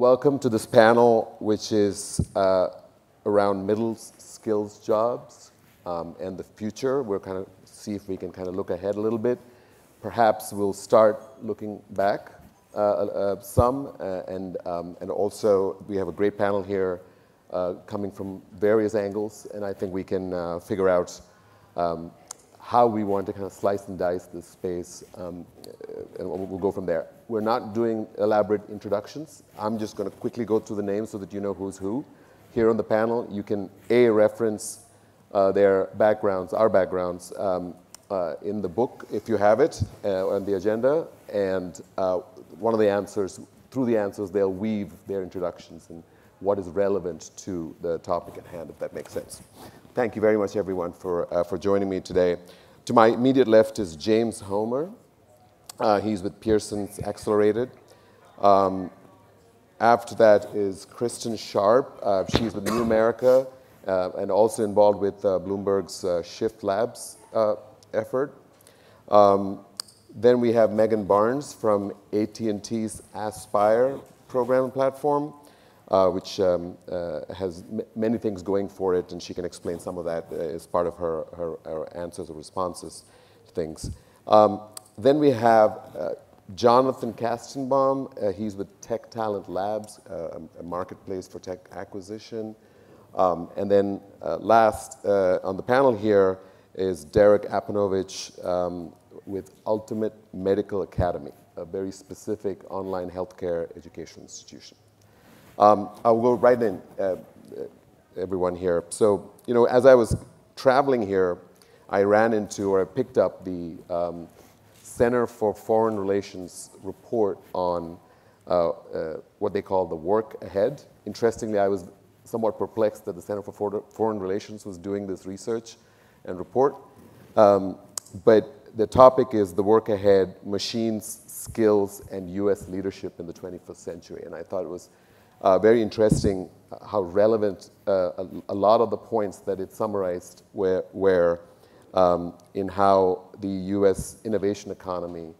welcome to this panel, which is uh, around middle skills jobs um, and the future. We'll kind of see if we can kind of look ahead a little bit. Perhaps we'll start looking back uh, uh, some, uh, and, um, and also we have a great panel here uh, coming from various angles, and I think we can uh, figure out um, how we want to kind of slice and dice this space, um, and we'll go from there. We're not doing elaborate introductions. I'm just going to quickly go through the names so that you know who's who. Here on the panel, you can A, reference uh, their backgrounds, our backgrounds, um, uh, in the book if you have it uh, on the agenda, and uh, one of the answers, through the answers, they'll weave their introductions and what is relevant to the topic at hand, if that makes sense. Thank you very much, everyone, for, uh, for joining me today. To my immediate left is James Homer. Uh, he's with Pearson's Accelerated. Um, after that is Kristin Sharp. Uh, she's with New America uh, and also involved with uh, Bloomberg's uh, Shift Labs effort. Um, then we have Meghan Barnes from AT&T's Aspire program platform, uh, which um, uh, has many things going for it, and she can explain some of that uh, as part of her, her, her answers or responses to things. Um, then we have uh, Jonathan Kestenbaum. Uh, he's with Tech Talent Labs, uh, a marketplace for tech acquisition. Um, and then last on the panel here is Derek Apanovitch, um, with Ultimate Medical Academy, a very specific online healthcare education institution. Um, I'll go right in, uh, uh, everyone here. So, you know, as I was traveling here, I ran into or I picked up the um, Center for Foreign Relations report on uh, uh, what they call the work ahead. Interestingly, I was somewhat perplexed that the Center for Foreign Relations was doing this research and report. Um, but the topic is the work ahead, machines, skills, and US leadership in the 21st century. And I thought it was uh, very interesting uh, how relevant uh, a, a, lot of the points that it summarized were, were um, in how the US innovation economy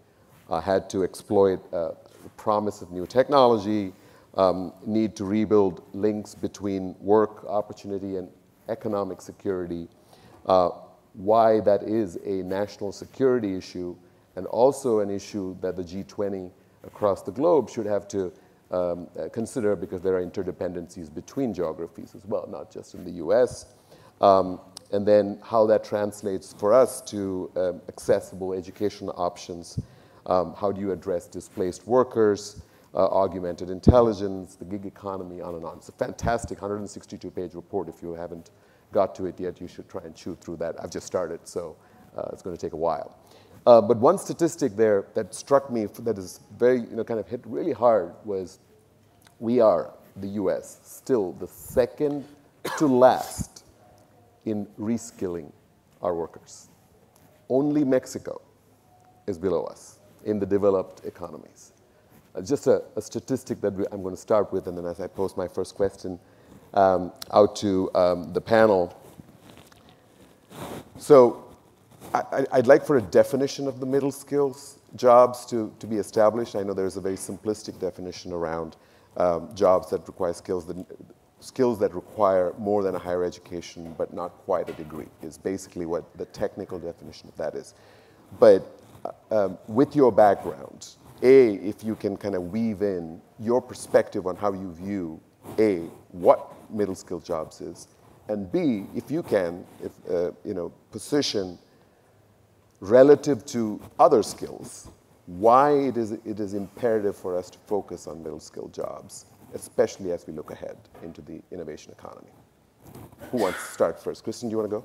uh, had to exploit uh, the promise of new technology, um, need to rebuild links between work opportunity and economic security, uh, why that is a national security issue and also an issue that the G20 across the globe should have to um, uh, consider because there are interdependencies between geographies as well, not just in the US. Um, and then how that translates for us to um, accessible educational options. Um, how do you address displaced workers, uh, augmented intelligence, the gig economy, on and on. It's a fantastic 162 page report if you haven't got to it yet, you should try and chew through that. I've just started, so uh, it's going to take a while. Uh, but one statistic there that struck me that is very, you know, kind of hit really hard was we are, the US, still the second to last in reskilling our workers. Only Mexico is below us in the developed economies. Uh, just a, a statistic that I'm going to start with, and then as I pose my first question, um, out to um, the panel. So I, would like for a definition of the middle skills jobs to, to be established. I know there's a very simplistic definition around um, jobs that require skills that, skills that require more than a higher education but not quite a degree is basically what the technical definition of that is. But uh, um, with your background, A, if you can kind of weave in your perspective on how you view A, what middle skill jobs is, and B, if you can, if, uh, you know, position relative to other skills, why it is, it is imperative for us to focus on middle skill jobs, especially as we look ahead into the innovation economy. Who wants to start first? Kristin, do you want to go?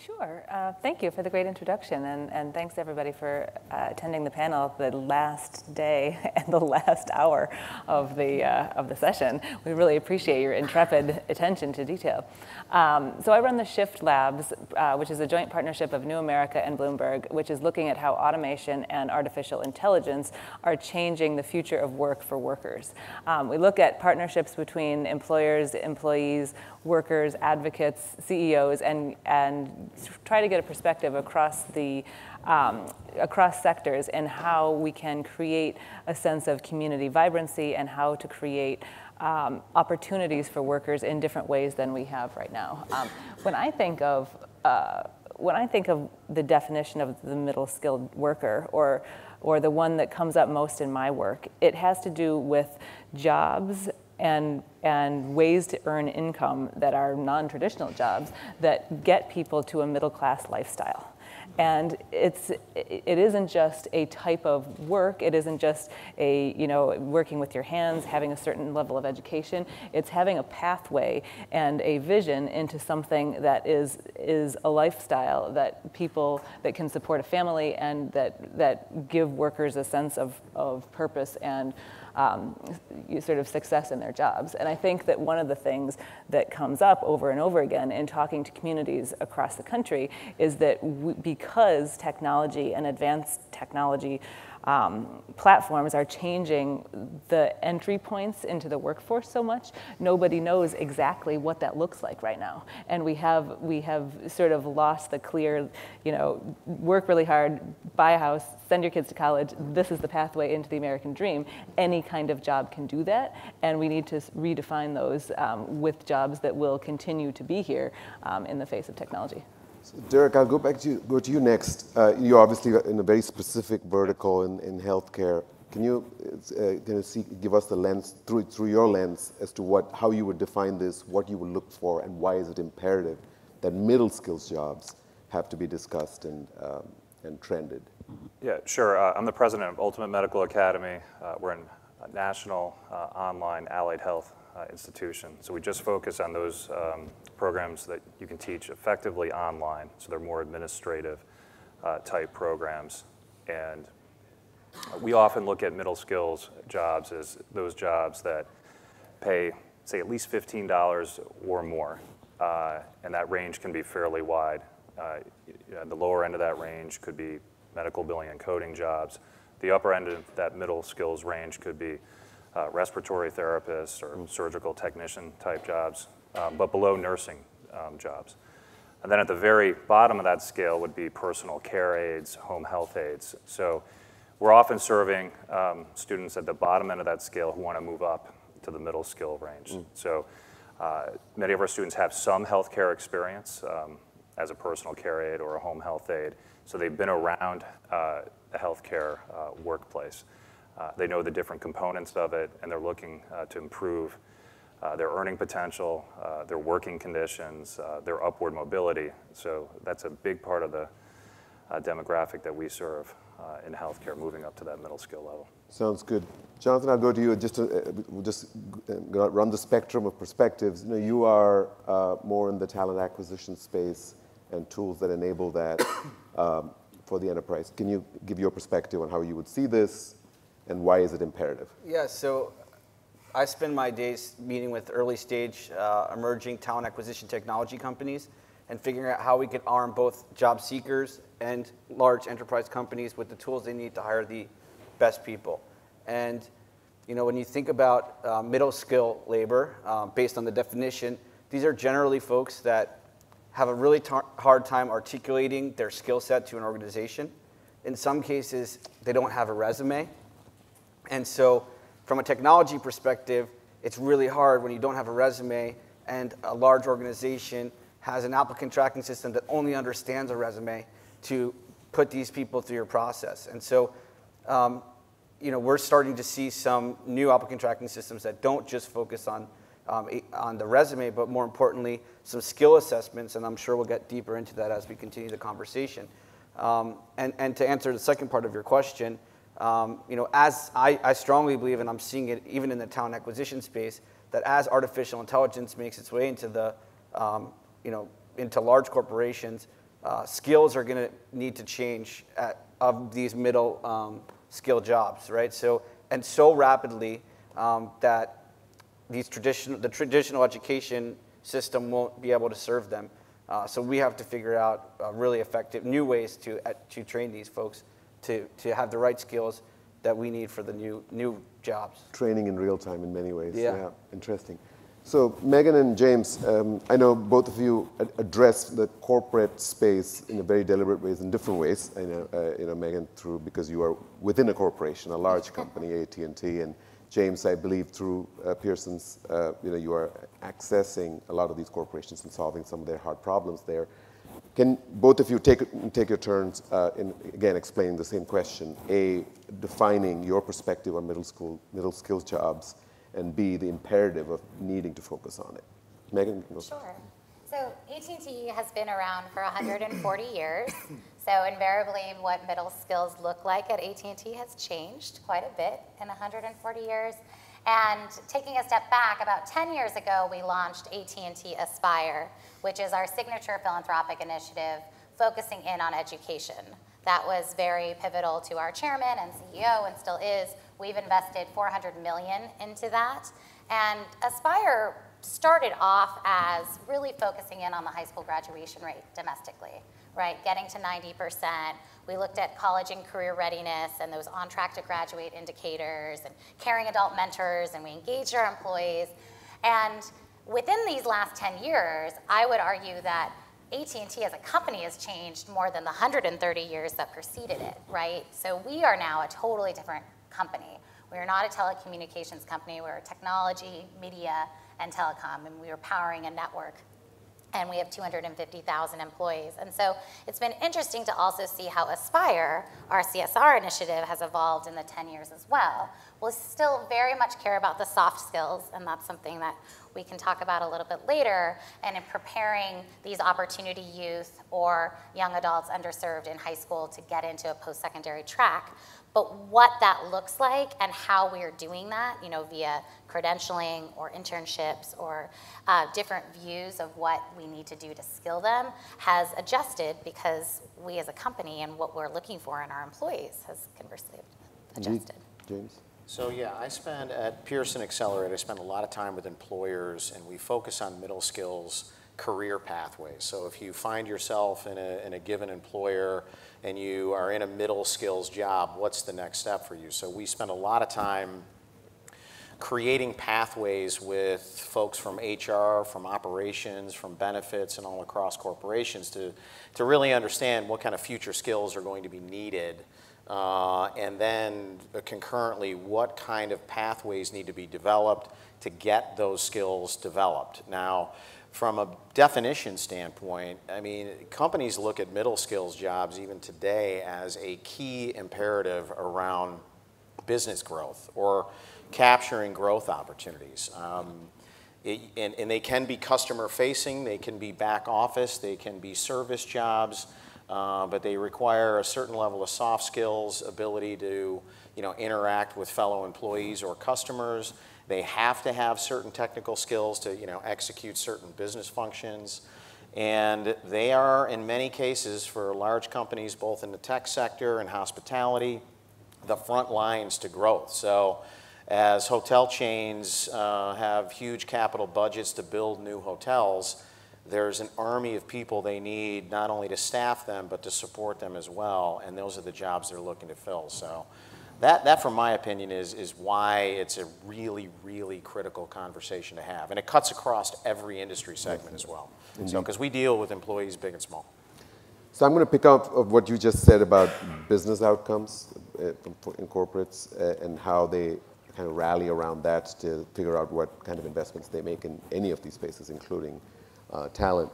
Sure. Uh, thank you for the great introduction, and, and thanks everybody for uh, attending the panel the last day and the last hour of the, uh, of the session. We really appreciate your intrepid attention to detail. Um, so I run the Shift Labs, uh, which is a joint partnership of New America and Bloomberg, which is looking at how automation and artificial intelligence are changing the future of work for workers. Um, we look at partnerships between employers, employees, workers, advocates, CEOs, and, and try to get a perspective across the um, across sectors and how we can create a sense of community vibrancy and how to create um, opportunities for workers in different ways than we have right now. Um, when I think of uh, when I think of the definition of the middle skilled worker or or the one that comes up most in my work, it has to do with jobs and, and ways to earn income that are non-traditional jobs that get people to a middle class lifestyle. And it's, it isn't just a type of work, it isn't just a, you know, working with your hands, having a certain level of education. It's having a pathway and a vision into something that is, is a lifestyle that people, that can support a family and that, that give workers a sense of, of purpose and um, sort of success in their jobs. And I think that one of the things that comes up over and over again in talking to communities across the country is that we, because technology and advanced technology um, platforms are changing the entry points into the workforce so much, nobody knows exactly what that looks like right now. And we have, we have sort of lost the clear, you know, work really hard, buy a house, send your kids to college, this is the pathway into the American dream. Any kind of job can do that, and we need to redefine those um, with jobs that will continue to be here um, in the face of technology. Derek, I'll go back to you, go to you next. Uh, you're obviously in a very specific vertical in, in healthcare. Can you uh, can you see, give us the lens through through your lens as to what how you would define this, what you would look for, and why is it imperative that middle skills jobs have to be discussed and um, and trended? Yeah, sure. Uh, I'm the president of Ultimate Medical Academy. Uh, we're a national uh, online allied health institution. So we just focus on those um, programs that you can teach effectively online. So they're more administrative uh, type programs. And we often look at middle skills jobs as those jobs that pay, say, at least $15 or more. Uh, and that range can be fairly wide. Uh, the lower end of that range could be medical billing and coding jobs. The upper end of that middle skills range could be uh, respiratory therapists or surgical technician type jobs, um, but below nursing um, jobs. And then at the very bottom of that scale would be personal care aides, home health aides. So we're often serving um, students at the bottom end of that scale who want to move up to the middle skill range. Mm. So uh, many of our students have some healthcare experience um, as a personal care aide or a home health aide. So they've been around uh, the healthcare uh, workplace. Uh, they know the different components of it, and they're looking uh, to improve uh, their earning potential, uh, their working conditions, uh, their upward mobility. So that's a big part of the demographic that we serve in healthcare, moving up to that middle skill level. Sounds good. Jonathan, I'll go to you. Just to, we'll just run the spectrum of perspectives. You know, you are more in the talent acquisition space and tools that enable that um, for the enterprise. Can you give your perspective on how you would see this and why is it imperative? Yeah, so I spend my days meeting with early stage uh, emerging talent acquisition technology companies and figuring out how we could arm both job seekers and large enterprise companies with the tools they need to hire the best people. And you know, when you think about uh, middle skill labor, uh, based on the definition, these are generally folks that have a really hard time articulating their skill set to an organization. In some cases, they don't have a resume. And so, from a technology perspective, it's really hard when you don't have a resume and a large organization has an applicant tracking system that only understands a resume to put these people through your process. And so, um, you know, we're starting to see some new applicant tracking systems that don't just focus on um, on the resume, but more importantly, some skill assessments. And I'm sure we'll get deeper into that as we continue the conversation. Um, and, and to answer the second part of your question, um, you know, as I, I strongly believe, and I'm seeing it even in the talent acquisition space, that as artificial intelligence makes its way into the, um, you know, into large corporations, uh, skills are going to need to change at, of these middle um, skill jobs, right? So and so rapidly um, that these traditional, the traditional education system won't be able to serve them. Uh, so we have to figure out uh, really effective new ways to to train these folks to, to have the right skills that we need for the new, new jobs. Training in real time in many ways. Yeah. yeah interesting. So Meghan and James, um, I know both of you addressed the corporate space in a very deliberate ways, in different ways. I know, uh, you know, Meghan, through because you are within a corporation, a large company, AT&T, and James, I believe through uh, Pearson's, uh, you know, you are accessing a lot of these corporations and solving some of their hard problems there. Can both of you take, take your turns uh, in, again, explaining the same question? A, defining your perspective on middle school, middle skills jobs, and B, the imperative of needing to focus on it. Meghan? Sure. So AT&T has been around for 140 years. So invariably, what middle skills look like at AT&T has changed quite a bit in 140 years. And taking a step back, about 10 years ago, we launched AT&T Aspire, which is our signature philanthropic initiative focusing in on education. That was very pivotal to our chairman and CEO and still is. We've invested 400 million into that. And Aspire started off as really focusing in on the high school graduation rate domestically, right? Getting to 90%. We looked at college and career readiness and those on track to graduate indicators and caring adult mentors, and we engaged our employees. And within these last 10 years, I would argue that AT&T as a company has changed more than the 130 years that preceded it, right? So we are now a totally different company. We are not a telecommunications company, we're a technology, media, and telecom, and we are powering a network and we have 250,000 employees. And so it's been interesting to also see how Aspire, our CSR initiative, has evolved in the 10 years as well. We'll still very much care about the soft skills, and that's something that we can talk about a little bit later, and in preparing these opportunity youth or young adults underserved in high school to get into a post-secondary track. But what that looks like and how we are doing that, you know, via credentialing or internships or uh, different views of what we need to do to skill them, has adjusted because we as a company and what we're looking for in our employees has conversely adjusted. James? So yeah, I spend at Pearson Accelerate, I spend a lot of time with employers and we focus on middle skills career pathways. So if you find yourself in a, in a given employer and you are in a middle skills job, what's the next step for you? So we spend a lot of time creating pathways with folks from HR, from operations, from benefits, and all across corporations to, to really understand what kind of future skills are going to be needed uh, and then uh, concurrently, what kind of pathways need to be developed to get those skills developed. Now, from a definition standpoint, I mean, companies look at middle skills jobs even today as a key imperative around business growth or capturing growth opportunities. Um, it, and, and, they can be customer facing, they can be back office, they can be service jobs. Uh, but they require a certain level of soft skills, ability to you know, interact with fellow employees or customers. They have to have certain technical skills to you know, execute certain business functions. And they are, in many cases, for large companies, both in the tech sector and hospitality, the front lines to growth. So as hotel chains uh, have huge capital budgets to build new hotels, there's an army of people they need not only to staff them but to support them as well and those are the jobs they're looking to fill so that, that from my opinion is, is why it's a really really critical conversation to have and it cuts across every industry segment as well Indeed. so because we deal with employees big and small so i'm going to pick up of what you just said about business outcomes uh, in corporates uh, and how they kind of rally around that to figure out what kind of investments they make in any of these spaces including uh, talent.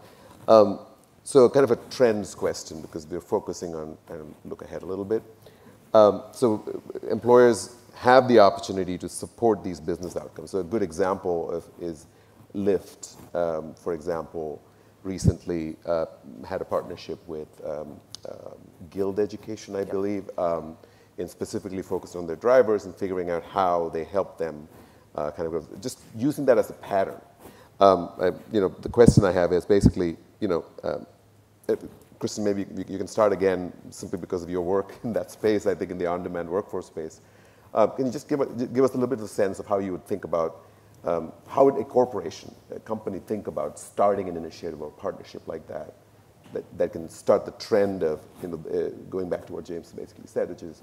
Um, so kind of a trends question because we're focusing on kind of look ahead a little bit. Um, so employers have the opportunity to support these business outcomes. So a good example of, is Lyft, um, for example, recently uh, had a partnership with um, uh, Guild Education, I yep. believe, um, and specifically focused on their drivers and figuring out how they help them uh, kind of just using that as a pattern. Um, I, you know, the question I have is basically, you know, um, Kristin, maybe you, can start again simply because of your work in that space, I think in the on-demand workforce space. Uh, can you just give, give us a little bit of a sense of how you would think about, um, how would a corporation, a company think about starting an initiative or partnership like that, that, that can start the trend of, you know, uh, going back to what James basically said, which is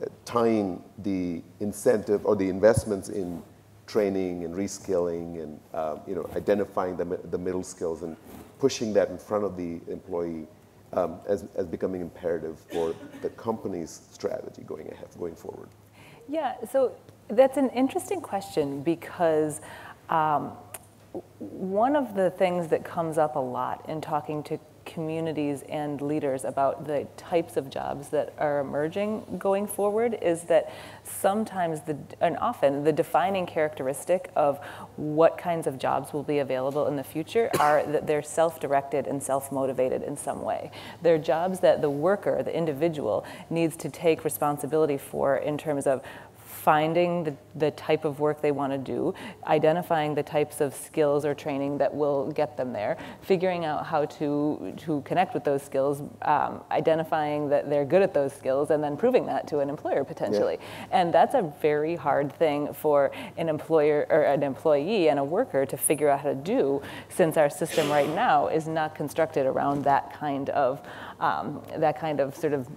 uh, tying the incentive or the investments in training and reskilling and um, you know identifying the, the middle skills and pushing that in front of the employee um, as, as becoming imperative for the company's strategy going ahead, going forward? Yeah, so that's an interesting question because um, one of the things that comes up a lot in talking to communities and leaders about the types of jobs that are emerging going forward is that sometimes the and often the defining characteristic of what kinds of jobs will be available in the future are that they're self-directed and self-motivated in some way. They're jobs that the worker, the individual, needs to take responsibility for in terms of finding the, the type of work they want to do, identifying the types of skills or training that will get them there, figuring out how to, to connect with those skills, um, identifying that they're good at those skills, and then proving that to an employer potentially. Yeah. And that's a very hard thing for an employer or an employee and a worker to figure out how to do since our system right now is not constructed around that kind of um, that kind of sort of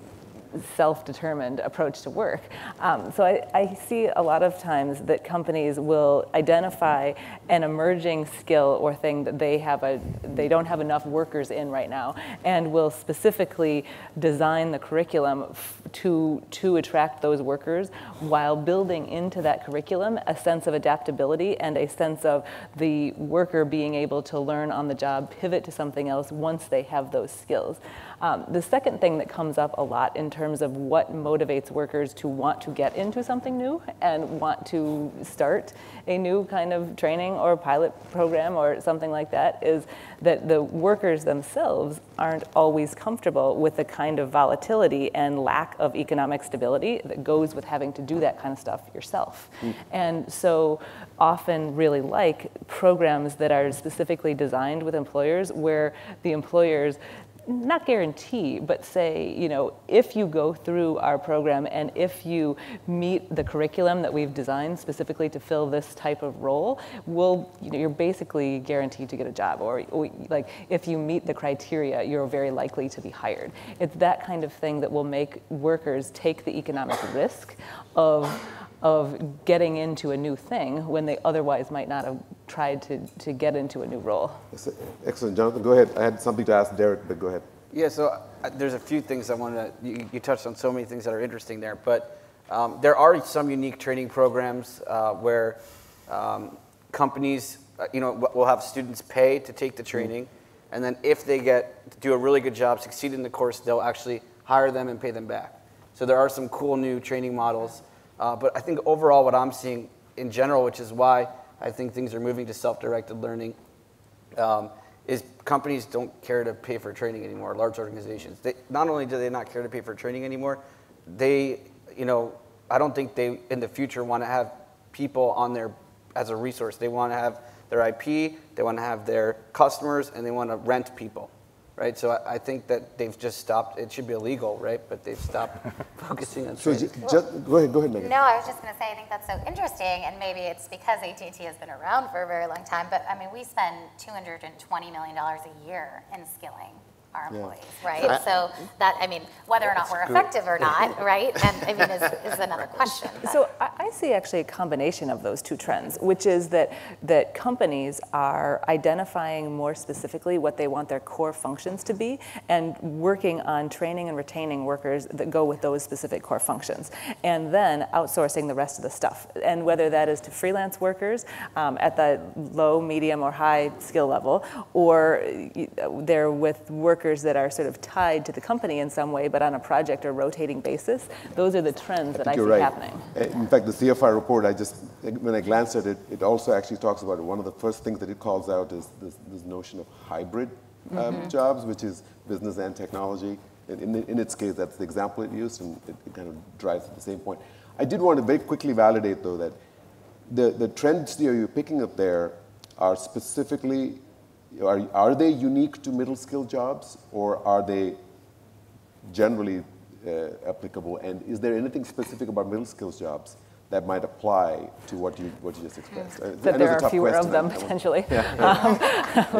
self-determined approach to work. Um, so I, I, see a lot of times that companies will identify an emerging skill or thing that they have a they don't have enough workers in right now, and will specifically design the curriculum to to attract those workers while building into that curriculum a sense of adaptability and a sense of the worker being able to learn on the job, pivot to something else once they have those skills. Um, the second thing that comes up a lot in terms of what motivates workers to want to get into something new and want to start a new kind of training or pilot program or something like that is that the workers themselves aren't always comfortable with the kind of volatility and lack of economic stability that goes with having to do that kind of stuff yourself. Mm. And so often really like programs that are specifically designed with employers where the employers not guarantee, but say, you know, if you go through our program and if you meet the curriculum that we've designed specifically to fill this type of role, we'll, you know, you're basically guaranteed to get a job. Or, or like, if you meet the criteria, you're very likely to be hired. It's that kind of thing that will make workers take the economic risk of of getting into a new thing when they otherwise might not have tried to, to get into a new role. Excellent. Jonathan, go ahead. I had something to ask Derek, but go ahead. Yeah, so uh, there's a few things I want to, you, you, touched on so many things that are interesting there, but um, there are some unique training programs uh, where um, companies, uh, you know, will have students pay to take the training, mm-hmm. and then if they get do a really good job, succeed in the course, they'll actually hire them and pay them back. So there are some cool new training models uh, but I think overall, what I'm seeing in general, which is why I think things are moving to self-directed learning, um, is companies don't care to pay for training anymore. Large organizations, they, not only do they not care to pay for training anymore, they, you know, I don't think they in the future want to have people on their as a resource. They want to have their IP, they want to have their customers, and they want to rent people right? So I, I, think that they've just stopped. It should be illegal, right? But they've stopped focusing on. So just, go ahead, go ahead, Meghan. No, I was just going to say I think that's so interesting, and maybe it's because AT&T has been around for a very long time. But I mean, we spend 220 million dollars a year in skilling our employees, yeah. right? I, so that, I mean, whether or not we're good. effective or not, right? And I mean, is, is another question. But. So I, I, see actually a combination of those two trends, which is that that companies are identifying more specifically what they want their core functions to be, and working on training and retaining workers that go with those specific core functions, and then outsourcing the rest of the stuff. And whether that is to freelance workers um, at the low, medium, or high skill level, or they're with work workers that are sort of tied to the company in some way, but on a project or rotating basis. Those are the trends that I, see right. happening. Uh, in fact, the CFI report, I just, when I glanced at it, it also actually talks about it. One of the first things that it calls out is this, this notion of hybrid um, mm-hmm. jobs, which is business and technology. In, in, in, its case, that's the example it used, and it, it kind of drives at the same point. I did want to very quickly validate, though, that the, the trends that you're picking up there are specifically are, are they unique to middle skill jobs or are they generally uh, applicable? And is there anything specific about middle skills jobs that might apply to what you, what you just expressed? Uh, That there a are tough fewer of them I- I want- potentially.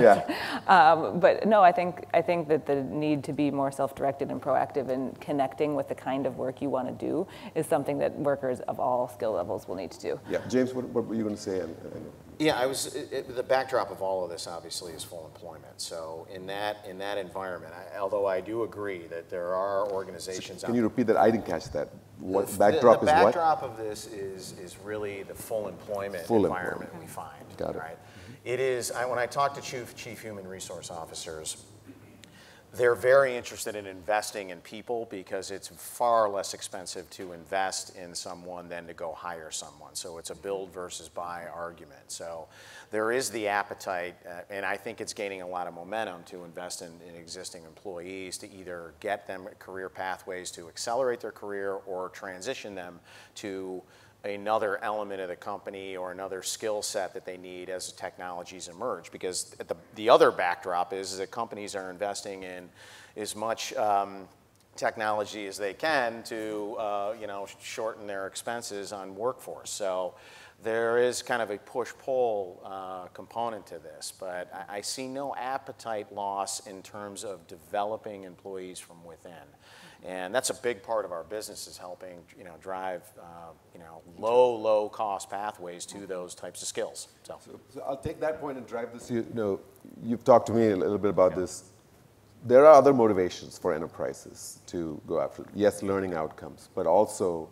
Yeah, Um, But no, I think, I think that the need to be more self-directed and proactive in connecting with the kind of work you want to do is something that workers of all skill levels will need to do. yeah. James, what, what were you going to say? And- and- Yeah, I was, it, it- the backdrop of all of this obviously is full employment. So in that, in that environment, I- although I do agree that there are organizations out Can you repeat that? I didn't catch that. What The- backdrop the, is what? backdrop of this is, is really the full employment Full environment employment. we find. Got it. Right? It is, I, when I talk to chief, chief human resource officers, they're very interested in investing in people because it's far less expensive to invest in someone than to go hire someone. So it's a build versus buy argument. So there is the appetite, uh, and I think it's gaining a lot of momentum to invest in, in existing employees to either get them career pathways to accelerate their career or transition them to another element of the company or another skill set that they need as the technologies emerge. Because the, the other backdrop is that companies are investing in as much um, technology as they can to, uh, you know, shorten their expenses on workforce. So there is kind of a push-pull uh, component to this, but I, I see no appetite loss in terms of developing employees from within. And that's a big part of our business is helping, you know, drive, uh, you know, low, low cost pathways to those types of skills. So, So I'll take that point and drive this. You know, you've talked to me a little bit about this. There are other motivations for enterprises to go after. Yes, learning outcomes, but also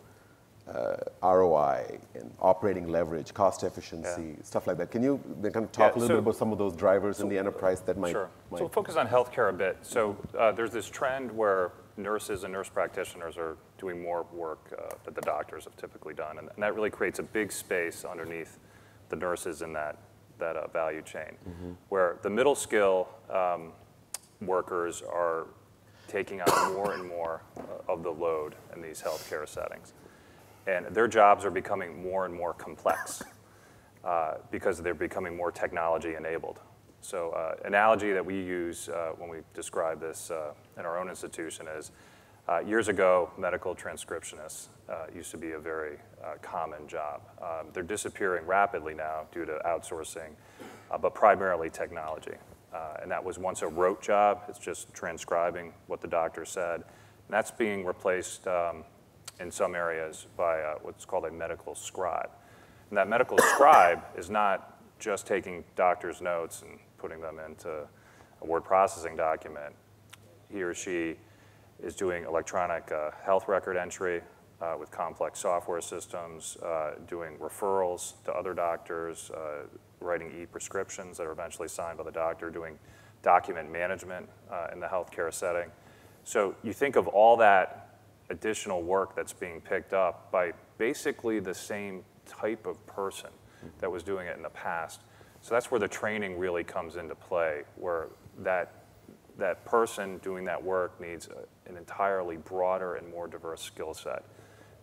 uh, ROI and operating leverage, cost efficiency, stuff like that. Can you kind of talk Yeah, a little so- bit about some of those drivers in the enterprise that might? Sure. might So we'll focus on healthcare a bit. So uh, there's this trend where nurses and nurse practitioners are doing more work uh, that the doctors have typically done, and, and that really creates a big space underneath the nurses in that that uh, value chain, where the middle skill um, workers are taking on more and more uh, of the load in these healthcare settings, and their jobs are becoming more and more complex uh, because they're becoming more technology enabled. So, uh, analogy that we use uh, when we describe this uh, in our own institution is uh, years ago, medical transcriptionists uh, used to be a very uh, common job. Um, they're disappearing rapidly now due to outsourcing, but primarily technology. And that was once a rote job, it's just transcribing what the doctor said. And that's being replaced um, in some areas by what's called a medical scribe. And that medical scribe is not just taking doctor's notes and putting them into a word processing document. He or she is doing electronic uh, health record entry uh, with complex software systems, uh, doing referrals to other doctors, uh, writing e-prescriptions that are eventually signed by the doctor, doing document management uh, in the healthcare setting. So you think of all that additional work that's being picked up by basically the same type of person that was doing it in the past. So that's where the training really comes into play, where that, that person doing that work needs a, an entirely broader and more diverse skill set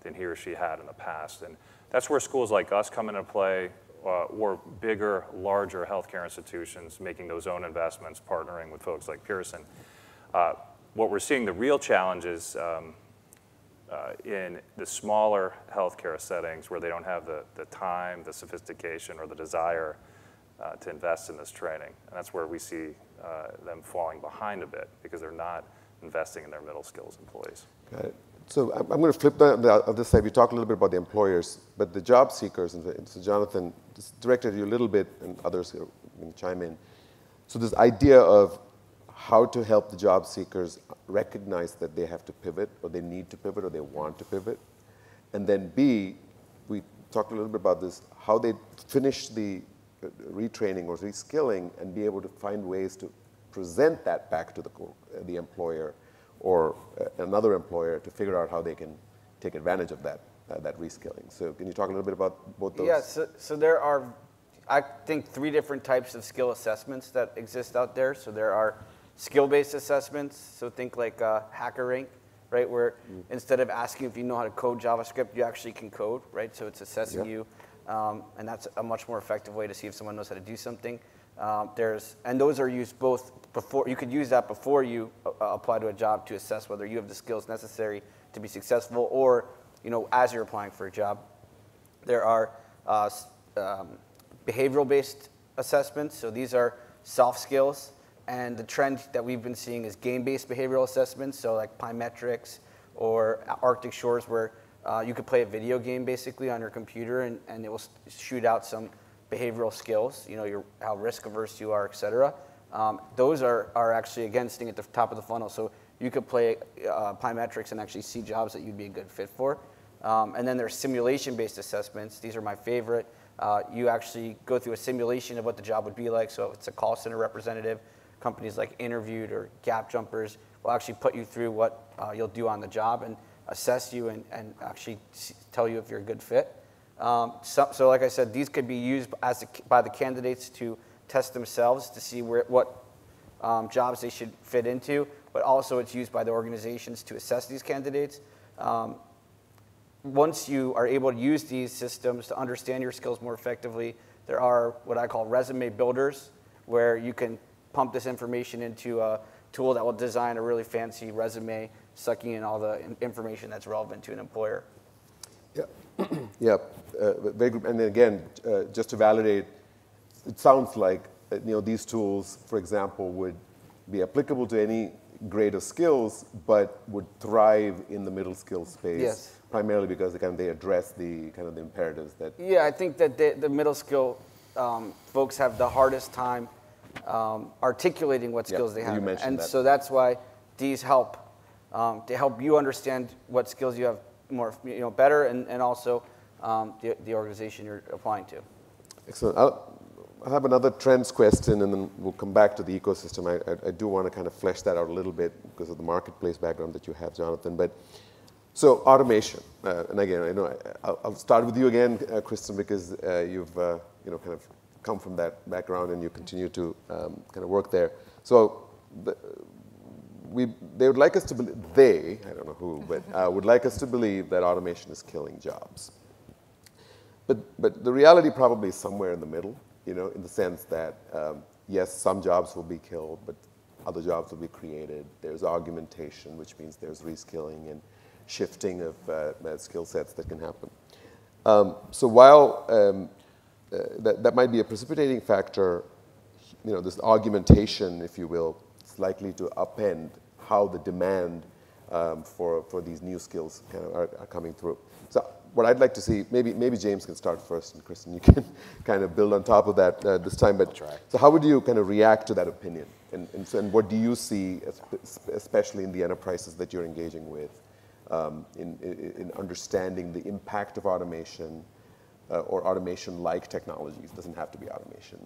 than he or she had in the past. And that's where schools like us come into play, uh, or bigger, larger healthcare institutions making those own investments, partnering with folks like Pearson. Uh, what we're seeing, the real challenges um, uh, in the smaller healthcare settings where they don't have the, the time, the sophistication, or the desire uh, to invest in this training. And that's where we see uh, them falling behind a bit because they're not investing in their middle skills employees. Got it. So I'm, going to flip the other side. We talked a little bit about the employers, but the job seekers, and, the, so Jonathan this directed you a little bit, and others can chime in. So this idea of how to help the job seekers recognize that they have to pivot, or they need to pivot, or they want to pivot, and then B, we talked a little bit about this, how they finish the retraining or reskilling and be able to find ways to present that back to the, uh, the employer or uh, another employer to figure out how they can take advantage of that, uh, that reskilling. So can you talk a little bit about both those? Yeah, so, so there are, I think, three different types of skill assessments that exist out there. So there are skill-based assessments. So think like uh, HackerRank, right, where instead of asking if you know how to code JavaScript, you actually can code, right? So it's assessing Yeah. you, um, and that's a much more effective way to see if someone knows how to do something. Um, there's, and those are used both before, you could use that before you uh, apply to a job to assess whether you have the skills necessary to be successful or, you know, as you're applying for a job. There are uh, um, behavioral-based assessments, so these are soft skills. And the trend that we've been seeing is game-based behavioral assessments, so like Pymetrics or Arctic Shores, where uh, you could play a video game basically on your computer, and, and it will shoot out some behavioral skills, you know, your, how risk averse you are, et cetera. Um, those are, are actually, again, sitting at the top of the funnel. So you could play uh, Pymetrics and actually see jobs that you'd be a good fit for. Um, and then there's simulation-based assessments. These are my favorite. Uh, you actually go through a simulation of what the job would be like. So if it's a call center representative, companies like Interviewed or Gap Jumpers will actually put you through what uh, you'll do on the job and assess you and, and actually tell you if you're a good fit. Um, so, so like I said, these could be used as the, by the candidates to test themselves to see where, what um, jobs they should fit into, but also it's used by the organizations to assess these candidates. Um, once you are able to use these systems to understand your skills more effectively, there are what I call resume builders, where you can pump this information into a tool that will design a really fancy resume, sucking in all the information that's relevant to an employer. Yeah, yeah, uh, very good. And then again, uh, just to validate, it sounds like uh, you know these tools, for example, would be applicable to any grade of skills, but would thrive in the middle skill space. Yes. Primarily because they kind of they address the kind of the imperatives that. Yeah, I think that the, the middle skill um, folks have the hardest time um, articulating what Yeah, skills they you have. and that. so that's why these help um, to help you understand what skills you have more, you know, better, and, and also um, the, the organization you're applying to. Excellent. I'll, I have another trends question, and then we'll come back to the ecosystem. I, I, I do want to kind of flesh that out a little bit because of the marketplace background that you have, Jonathan. But so automation, uh, and again, I know I, I'll, I'll start with you again, uh, Kristin, because uh, you've uh, you know kind of come from that background and you continue to um, kind of work there. So the, we, they would like us to believe, they, I don't know who, but uh, would like us to believe that automation is killing jobs. But, but the reality probably is somewhere in the middle, you know, in the sense that, um, yes, some jobs will be killed, but other jobs will be created. There's augmentation, which means there's reskilling and shifting of uh, uh, skill sets that can happen. Um, so while um, uh, that, that might be a precipitating factor, you know, this augmentation, if you will, likely to upend how the demand um, for, for these new skills kind of are, are coming through. So what I'd like to see, maybe, maybe James can start first, and Kristin, you can kind of build on top of that uh, this time. But try. so how would you kind of react to that opinion? And, and, so, and what do you see, especially in the enterprises that you're engaging with, um, in, in, in understanding the impact of automation uh, or automation-like technologies, doesn't have to be automation,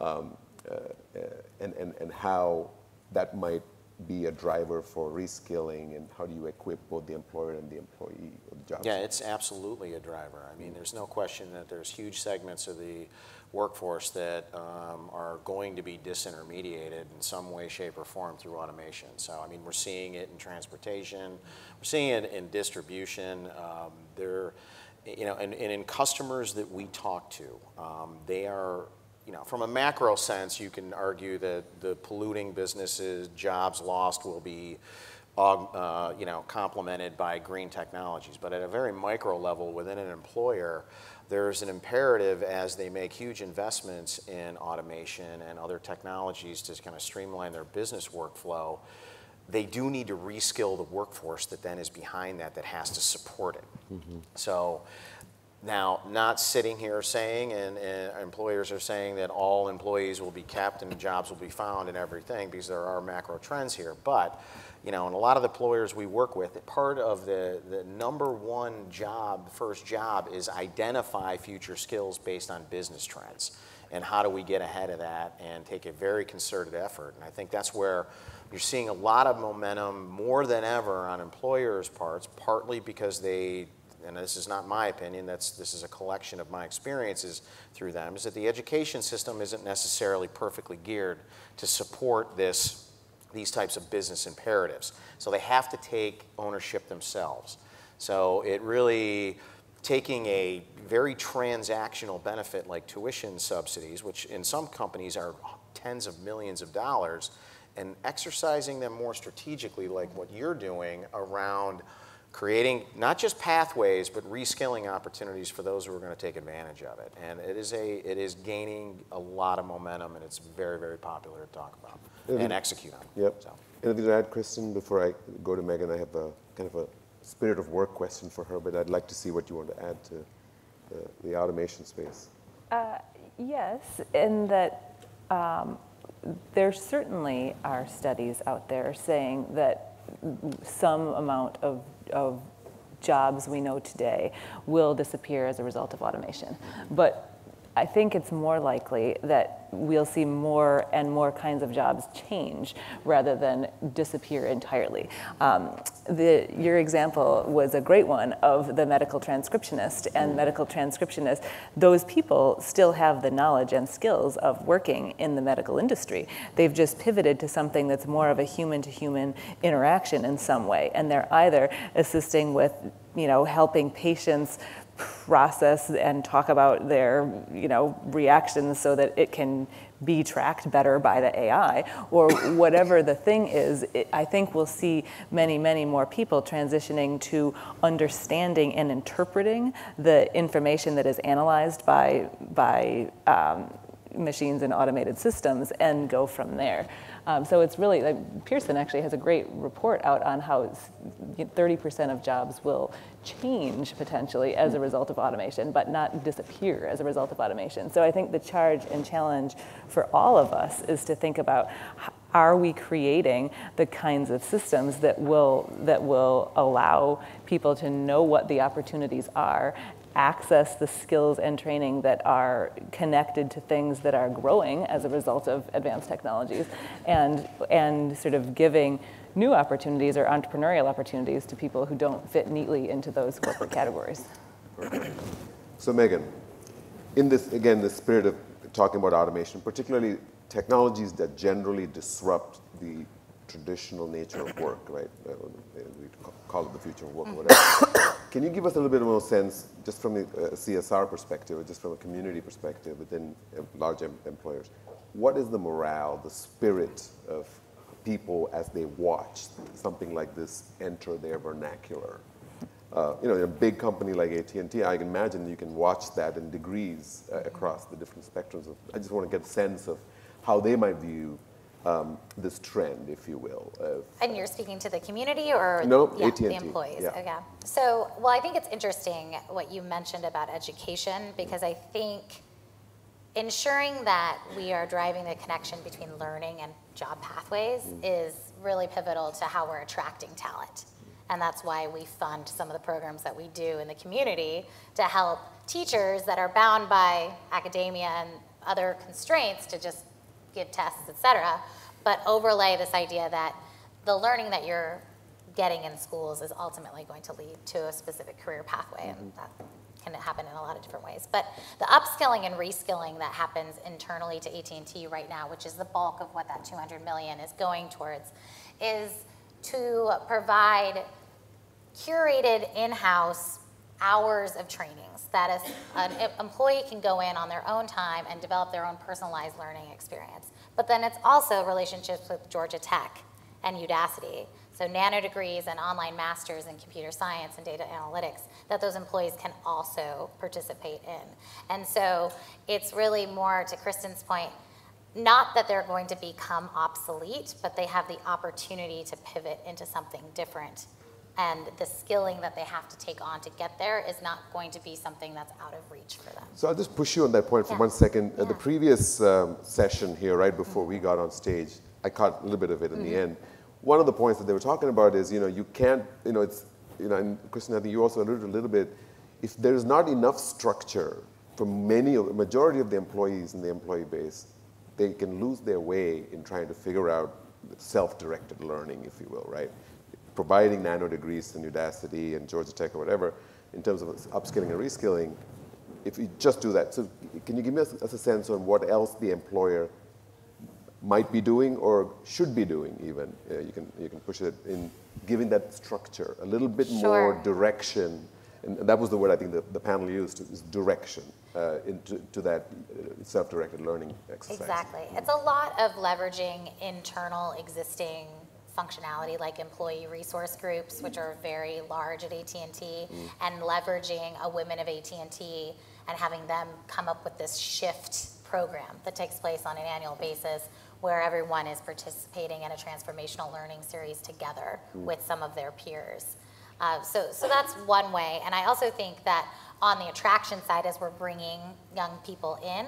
um, uh, uh, and, and, and how that might be a driver for reskilling and how do you equip both the employer and the employee or the job Yeah, it's absolutely a driver. I mean, there's no question that there's huge segments of the workforce that um, are going to be disintermediated in some way, shape, or form through automation. So, I mean, we're seeing it in transportation, we're seeing it in distribution. Um, there, you know, and, and in customers that we talk to, um, they are you know, from a macro sense, you can argue that the polluting businesses, jobs lost will be, uh, you know, complemented by green technologies. But at a very micro level within an employer, there's an imperative as they make huge investments in automation and other technologies to kind of streamline their business workflow. They do need to reskill the workforce that then is behind that that has to support it. So now, not sitting here saying, and, and employers are saying that all employees will be kept and jobs will be found and everything, because there are macro trends here. But, you know, and a lot of the employers we work with, part of the, the number one job, first job, is identify future skills based on business trends. And how do we get ahead of that and take a very concerted effort? And I think that's where you're seeing a lot of momentum more than ever on employers' parts, partly because they and this is not my opinion, that's, this is a collection of my experiences through them, is that the education system isn't necessarily perfectly geared to support this, these types of business imperatives. So they have to take ownership themselves. So it really, taking a very transactional benefit like tuition subsidies, which in some companies are tens of millions of dollars, and exercising them more strategically like what you're doing around creating not just pathways, but reskilling opportunities for those who are going to take advantage of it. And it is, a, it is gaining a lot of momentum, and it's very, very popular to talk about and execute on. Yep. So. Anything to add, Kristin? Before I go to Meghan, I have a kind of a spirit of work question for her, but I'd like to see what you want to add to the, the automation space. Yes, in that um, there certainly are studies out there saying that some amount of, of jobs we know today will disappear as a result of automation. But I think it's more likely that we'll see more and more kinds of jobs change rather than disappear entirely. Um, the, your example was a great one of the medical transcriptionist and medical transcriptionist. Those people still have the knowledge and skills of working in the medical industry. They've just pivoted to something that's more of a human to human interaction in some way. And they're either assisting with, you know, helping patients process and talk about their you know reactions so that it can be tracked better by the AI or whatever the thing is it, I think we'll see many many more people transitioning to understanding and interpreting the information that is analyzed by by um, machines and automated systems and go from there. Um, so it's really, like, Pearson actually has a great report out on how 30% of jobs will change potentially as a result of automation, but not disappear as a result of automation. So I think the charge and challenge for all of us is to think about are we creating the kinds of systems that will that will allow people to know what the opportunities are access the skills and training that are connected to things that are growing as a result of advanced technologies and and sort of giving new opportunities or entrepreneurial opportunities to people who don't fit neatly into those corporate categories. So Meghan, in this, again, the spirit of talking about automation, particularly technologies that generally disrupt the traditional nature of work, right? We call it the future of work or whatever. Can you give us a little bit more sense, just from a CSR perspective, or just from a community perspective within large employers, what is the morale, the spirit of people as they watch something like this enter their vernacular? Uh, you know, in a big company like AT&T, I can imagine you can watch that in degrees uh, across the different spectrums. Of, I just want to get a sense of how they might view um, this trend, if you will. Of, and you're speaking to the community or no, yeah, the employees? Yeah. Okay. So, well, I think it's interesting what you mentioned about education because I think ensuring that we are driving the connection between learning and job pathways mm. is really pivotal to how we're attracting talent. And that's why we fund some of the programs that we do in the community to help teachers that are bound by academia and other constraints to just give tests, et cetera, but overlay this idea that the learning that you're getting in schools is ultimately going to lead to a specific career pathway, mm-hmm. and that can happen in a lot of different ways. But the upskilling and reskilling that happens internally to AT&T right now, which is the bulk of what that 200 million is going towards, is to provide curated in-house hours of trainings that an employee can go in on their own time and develop their own personalized learning experience. But then it's also relationships with Georgia Tech and Udacity. So nano degrees and online masters in computer science and data analytics that those employees can also participate in. And so it's really more to Kristin's point, not that they're going to become obsolete, but they have the opportunity to pivot into something different and the skilling that they have to take on to get there is not going to be something that's out of reach for them. So I'll just push you on that point for yeah. one second. Yeah. Uh, the previous um, session here, right before mm-hmm. we got on stage, I caught a little bit of it in mm-hmm. the end. One of the points that they were talking about is, you know, you can't, you know, it's, you know, and Kristin, I think you also alluded a little bit, if there's not enough structure for many of, the majority of the employees in the employee base, they can lose their way in trying to figure out self-directed learning, if you will, right? Providing nano degrees to Udacity and Georgia Tech or whatever in terms of upskilling and reskilling, if you just do that. So can you give me a, a sense on what else the employer might be doing or should be doing even? Uh, you, can, you can push it in giving that structure, a little bit sure. more direction. And that was the word I think the, the panel used, is direction uh, into to that uh, self-directed learning exercise. Exactly. It's a lot of leveraging internal existing functionality like employee resource groups, which are very large at AT&T, and leveraging a Women of AT&T and having them come up with this shift program that takes place on an annual basis where everyone is participating in a transformational learning series together with some of their peers. Uh, so, so that's one way. And I also think that on the attraction side, as we're bringing young people in,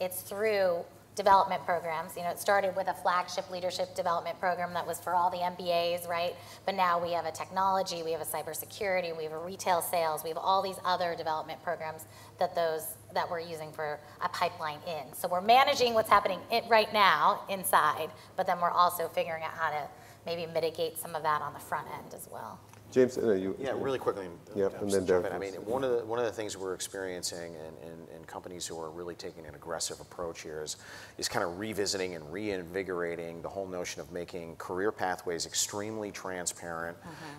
it's through development programs. You know, it started with a flagship leadership development program that was for all the MBAs, right? But now we have a technology, we have a cybersecurity, we have a retail sales, we have all these other development programs that those that we're using for a pipeline in. So we're managing what's happening in, right now inside, but then we're also figuring out how to maybe mitigate some of that on the front end as well. James, uh, you. Yeah, really quickly. Yeah, uh, and then jump Derek. I mean, one of the one of the things we're experiencing in, in, in companies who are really taking an aggressive approach here is is kind of revisiting and reinvigorating the whole notion of making career pathways extremely transparent,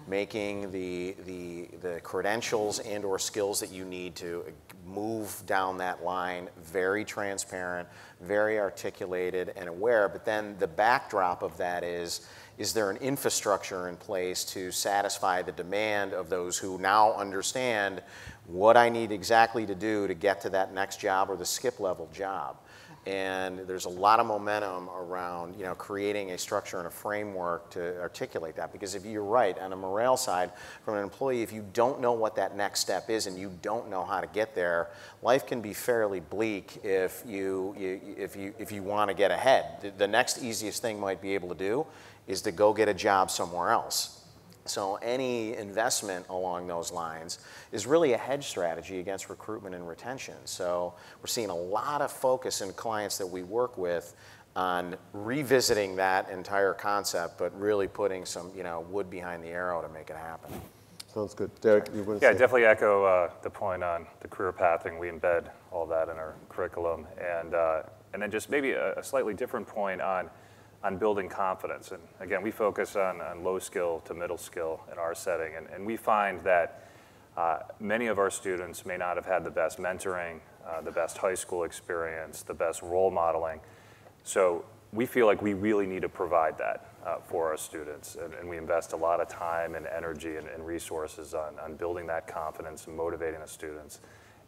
making the the the credentials and or skills that you need to move down that line very transparent, very articulated and aware. But then the backdrop of that is is there an infrastructure in place to satisfy the demand of those who now understand what I need exactly to do to get to that next job or the skip level job? And there's a lot of momentum around, you know, creating a structure and a framework to articulate that. Because if you're right, on a morale side, from an employee, if you don't know what that next step is and you don't know how to get there, life can be fairly bleak if you, you if you if you want to get ahead. The, the next easiest thing might be able to do is to go get a job somewhere else. So any investment along those lines is really a hedge strategy against recruitment and retention. So we're seeing a lot of focus in clients that we work with on revisiting that entire concept, but really putting some, you know, wood behind the arrow to make it happen. Sounds good. Derek, you want to Yeah, say? definitely echo uh, the point on the career pathing. We embed all that in our curriculum. And, uh, and then just maybe a, a slightly different point on, on building confidence. And again, we focus on, on low skill to middle skill in our setting. And, and we find that uh, many of our students may not have had the best mentoring, uh, the best high school experience, the best role modeling. So we feel like we really need to provide that uh, for our students, and, and we invest a lot of time and energy and, and resources on, on building that confidence and motivating the students,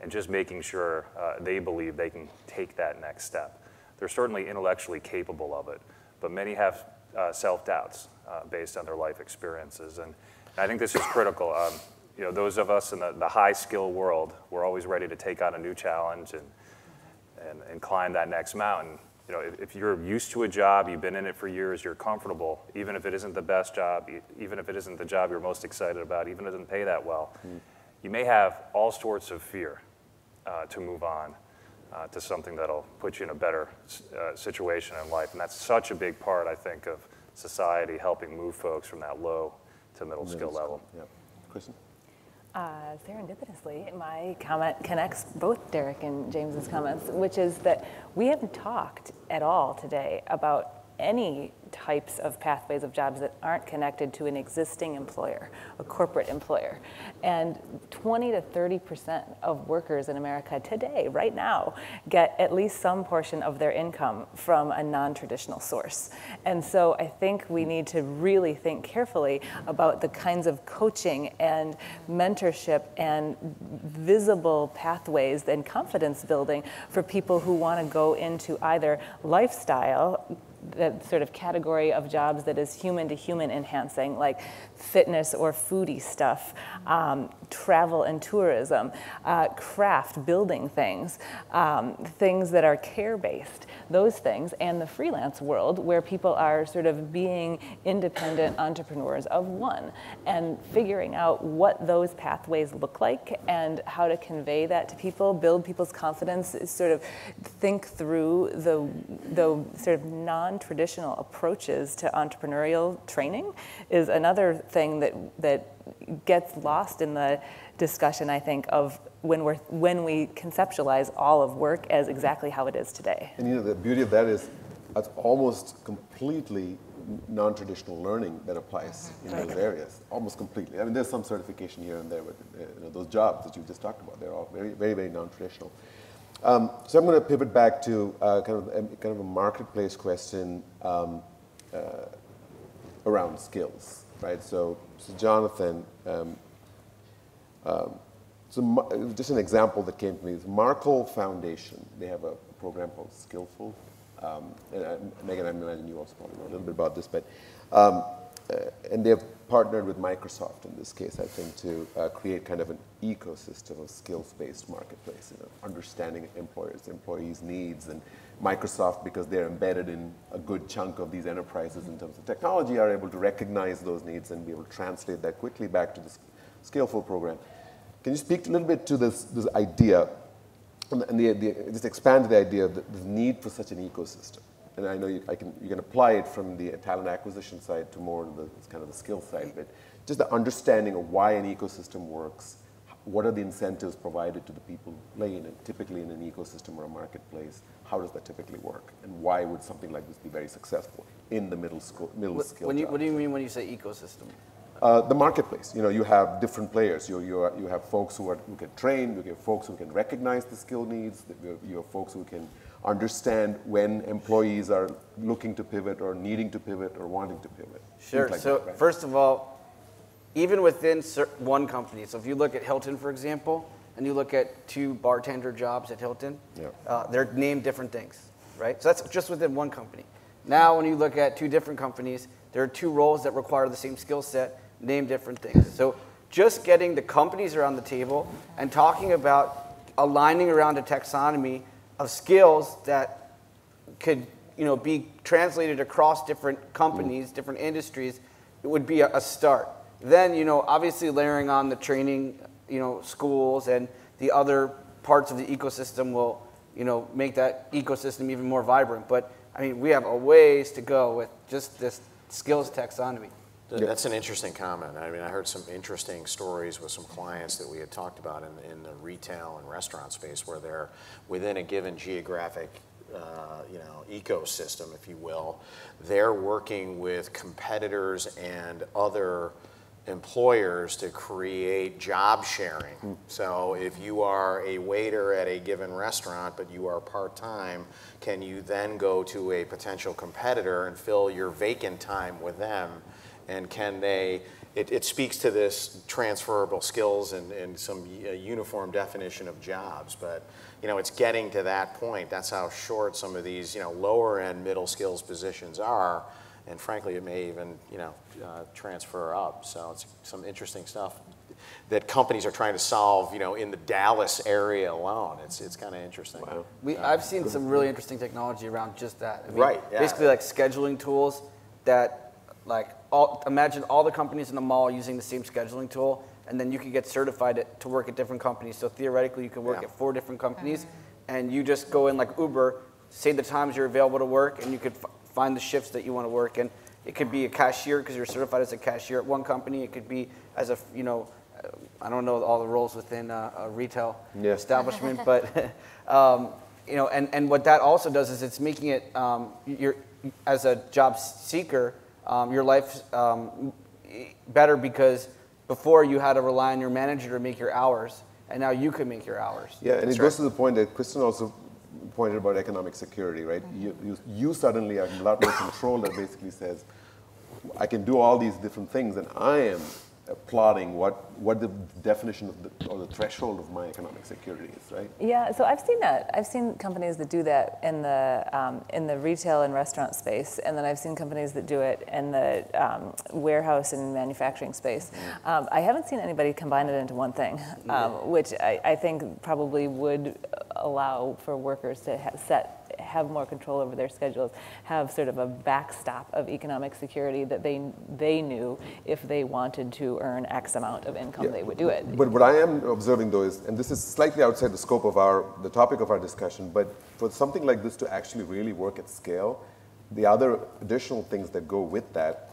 and just making sure uh, they believe they can take that next step. They're certainly intellectually capable of it, but many have uh, self-doubts uh, based on their life experiences, and, I think this is critical. Um, you know, those of us in the, the high-skill world, we're always ready to take on a new challenge and and, and climb that next mountain. You know, if, if you're used to a job, you've been in it for years, you're comfortable, even if it isn't the best job, even if it isn't the job you're most excited about, even if it doesn't pay that well, you may have all sorts of fear uh, to move on uh, to something that'll put you in a better uh, situation in life. And that's such a big part, I think, of society helping move folks from that low to middle skill level. Yeah. Kristin? Uh, serendipitously, my comment connects both Derek and James's comments, which is that we haven't talked at all today about any types of pathways of jobs that aren't connected to an existing employer, a corporate employer. And 20 to 30 percent of workers in America today, right now, get at least some portion of their income from a non-traditional source. And so I think we need to really think carefully about the kinds of coaching and mentorship and visible pathways and confidence building for people who want to go into either lifestyle that sort of category of jobs that is human to human enhancing, like fitness or foodie stuff, um, travel and tourism, uh, craft, building things, um, things that are care based, those things, and the freelance world where people are sort of being independent entrepreneurs of one and figuring out what those pathways look like and how to convey that to people, build people's confidence, sort of think through the, the sort of non-traditional approaches to entrepreneurial training is another thing that, that gets lost in the discussion, I think, of when, we're, when we conceptualize all of work as exactly how it is today. And you know, the beauty of that is that's almost completely non-traditional learning that applies in those areas, almost completely. I mean, there's some certification here and there, but uh, you know, those jobs that you just talked about, they're all very, very, very non-traditional. Um, so I'm going to pivot back to uh, kind of a, kind of a marketplace question. Um, uh, around skills, right? So, so Jonathan, um, um, so just an example that came to me is Markle Foundation. They have a program called Skillful. Um, and I, Meghan, I imagine you also probably know a little bit about this, but um, uh, and they've partnered with Microsoft in this case, I think, to uh, create kind of an ecosystem of skills-based marketplace, you know, understanding employers, employees' needs, and Microsoft, because they're embedded in a good chunk of these enterprises in terms of technology, are able to recognize those needs and be able to translate that quickly back to the s- Skillful program. Can you speak a little bit to this, this idea, and the, the, just expand the idea of the, the need for such an ecosystem? And I know you, I can, you can apply it from the talent acquisition side to more the kind of the skill side, but just the understanding of why an ecosystem works, what are the incentives provided to the people who play in it, typically in an ecosystem or a marketplace, how does that typically work, and why would something like this be very successful in the middle school, middle What, you, what do you mean when you say ecosystem? Uh, the marketplace. You know, you have different players. You, you, are, you have folks who, are, who can train. You have folks who can recognize the skill needs. You have, you have folks who can understand when employees are looking to pivot or needing to pivot or wanting to pivot. Sure. like so that, right? first of all, even within one company, so if you look at Hilton, for example, and you look at two bartender jobs at Hilton, Yeah. uh, they're named different things, right? So that's just within one company. Now, when you look at two different companies, there are two roles that require the same skill set, named different things. So just getting the companies around the table and talking about aligning around a taxonomy of skills that could you know be translated across different companies, different industries, it would be a, a start. Then you know obviously layering on the training, you know schools and the other parts of the ecosystem will you know make that ecosystem even more vibrant. But I mean we have a ways to go with just this skills taxonomy. That's an interesting comment. I mean, I heard some interesting stories with some clients that we had talked about in, in the retail and restaurant space where they're within a given geographic, uh, you know, ecosystem, if you will. They're working with competitors and other employers to create job sharing. Hmm. So if you are a waiter at a given restaurant, but you are part-time, can you then go to a potential competitor and fill your vacant time with them? And can they, it, it speaks to this transferable skills and, and some uniform definition of jobs, but, you know, it's getting to that point. That's how short some of these, you know, lower end middle skills positions are. And frankly, it may even, you know, uh, transfer up. So it's some interesting stuff that companies are trying to solve, you know, in the Dallas area alone. It's, it's kind of interesting. Wow. We, uh, I've seen some really hmm. interesting technology around just that. I mean, Right, yeah. Basically, like scheduling tools that, like, all, imagine all the companies in the mall using the same scheduling tool, and then you could get certified at, to work at different companies. So theoretically, you could work Yeah. at four different companies, uh-huh. and you just go in like Uber, say the times you're available to work, and you could f- find the shifts that you want to work. And it could be a cashier because you're certified as a cashier at one company. It could be as a, you know, uh, I don't know all the roles within uh, a retail Yeah. establishment, but um, you know, and, and what that also does is it's making it um, you're as a job seeker, um, your life um, better because before you had to rely on your manager to make your hours, and now you can make your hours. Yeah, and That's it goes to the point that Kristin also pointed about economic security, right? Mm-hmm. You, you, you suddenly have a lot more control that basically says, I can do all these different things, and I am plotting what, what the definition of the, or the threshold of my economic security is, right? Yeah, so I've seen that. I've seen companies that do that in the um, in the retail and restaurant space, and then I've seen companies that do it in the um, warehouse and manufacturing space. Um, I haven't seen anybody combine it into one thing, um, which I, I think probably would allow for workers to set have more control over their schedules, have sort of a backstop of economic security that they they knew if they wanted to earn X amount of income, Yeah. they would do it. But what I am observing though is, and this is slightly outside the scope of our, the topic of our discussion, but for something like this to actually really work at scale, the other additional things that go with that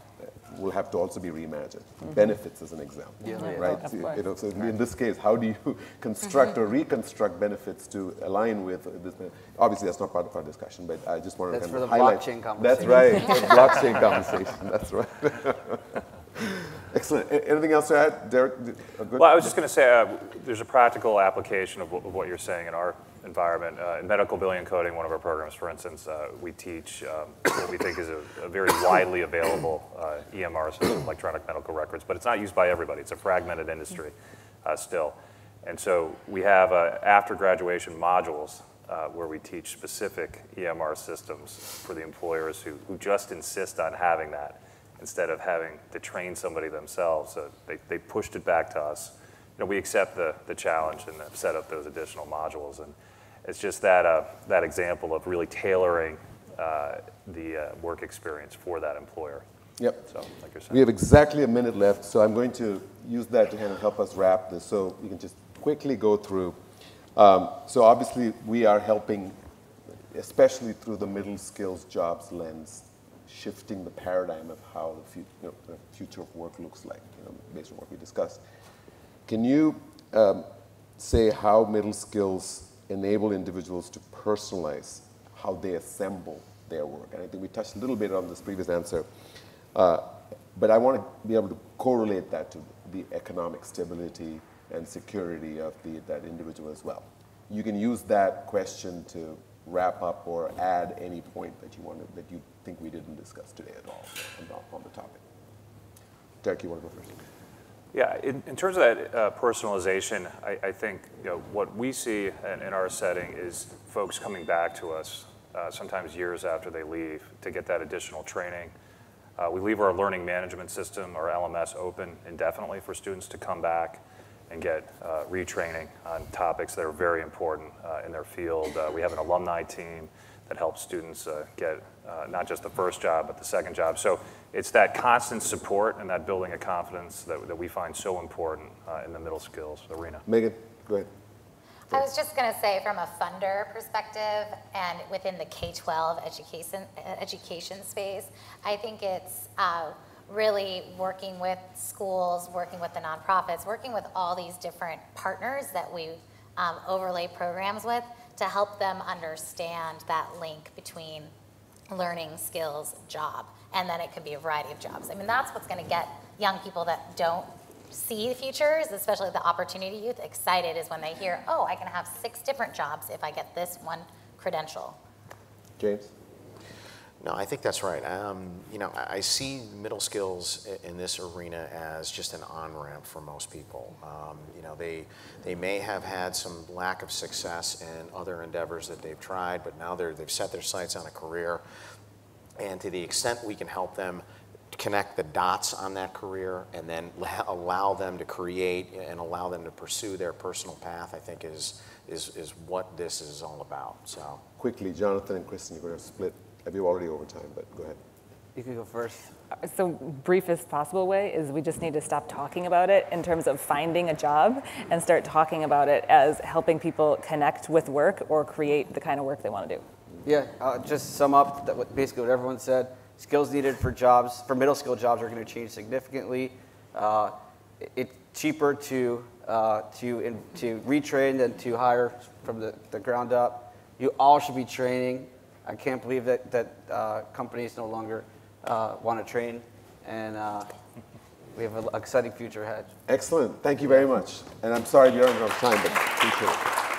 will have to also be reimagined. Benefits as an example, Yeah. Yeah, right? of So, you know, so in this case, how do you construct or reconstruct benefits to align with this? Obviously, that's not part of our discussion, but I just wanted That's to for kind the of highlight. blockchain That's right, the blockchain conversation. That's right. Excellent. Anything else to add, Derek? Good- Well, I was just going to say, uh, there's a practical application of what, of what you're saying in our environment. Uh, in medical billing coding, one of our programs, for instance, uh, we teach um, what we think is a, a very widely available uh, EMR system, electronic medical records, but it's not used by everybody. It's a fragmented industry uh, still. And so we have uh, after graduation modules uh, where we teach specific EMR systems for the employers who, who just insist on having that instead of having to train somebody themselves. Uh, they, they pushed it back to us. You know, we accept the, the challenge and set up those additional modules. And it's just that, uh, that example of really tailoring uh, the uh, work experience for that employer. Yep. So, like you're saying. We have exactly a minute left, so I'm going to use that to kind of help us wrap this. So you can just quickly go through. Um, so obviously, we are helping, especially through the middle skills jobs lens, shifting the paradigm of how the, you know, the future of work looks like, you know, based on what we discussed. Can you um, say how middle skills enable individuals to personalize how they assemble their work? And I think we touched a little bit on this previous answer. Uh, but I want to be able to correlate that to the economic stability and security of the, that individual as well. You can use that question to wrap up or add any point that you want to, that you think we didn't discuss today at all on the, on the topic. Derek, you want to go first? Yeah, in, in terms of that uh, personalization, I, I think you know, what we see in, in our setting is folks coming back to us uh, sometimes years after they leave to get that additional training. Uh, we leave our learning management system, our LMS, open indefinitely for students to come back and get uh, retraining on topics that are very important uh, in their field. Uh, we have an alumni team that helps students get uh, not just the first job, but the second job. So it's that constant support and that building of confidence that, that we find so important uh, in the middle skills arena. Meghan, go ahead. I was just going to say, from a funder perspective and within the K 12 education, education space, I think it's uh, really working with schools, working with the nonprofits, working with all these different partners that we um, overlay programs with to help them understand that link between learning, skills, job. And then it could be a variety of jobs. I mean, that's what's going to get young people that don't see the futures, especially the opportunity youth, excited is when they hear, oh, I can have six different jobs if I get this one credential. James? No, I think that's right. Um, you know, I see middle skills in this arena as just an on-ramp for most people. Um, you know, they, they may have had some lack of success in other endeavors that they've tried, but now they're, they've set their sights on a career. And to the extent we can help them connect the dots on that career and then allow them to create and allow them to pursue their personal path, I think is, is, is what this is all about. So. Quickly, Jonathan and Kristin, you're going to split. Have you already over time, but go ahead. You can go first. So briefest possible way is we just need to stop talking about it in terms of finding a job and start talking about it as helping people connect with work or create the kind of work they want to do. Yeah, uh, just sum up that what, basically what everyone said. Skills needed for jobs, for middle skill jobs, are going to change significantly. Uh, it- it's cheaper to uh, to in, to retrain than to hire from the, the ground up. You all should be training. I can't believe that that uh, companies no longer uh, want to train, and uh, we have an exciting future ahead. Excellent. Thank you very much. And I'm sorry you're out of time, but appreciate it.